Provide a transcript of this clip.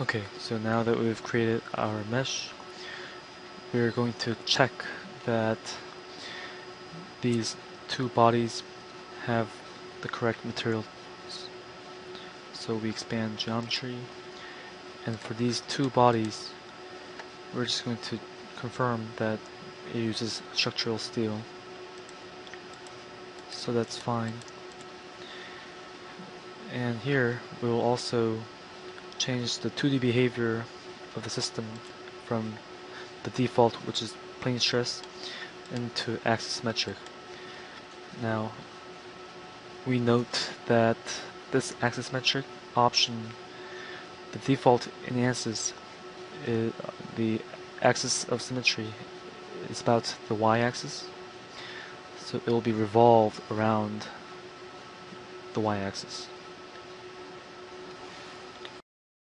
Okay, so now that we've created our mesh, we're going to check that these two bodies have the correct materials. So we expand geometry, and for these two bodies, we're just going to confirm that it uses structural steel. So that's fine. And here, we will also change the 2D behavior of the system from the default, which is plane stress, into axisymmetric. Now, we note that this axisymmetric option, the default in Ansys is the axis of symmetry is about the y-axis, so it will be revolved around the y-axis.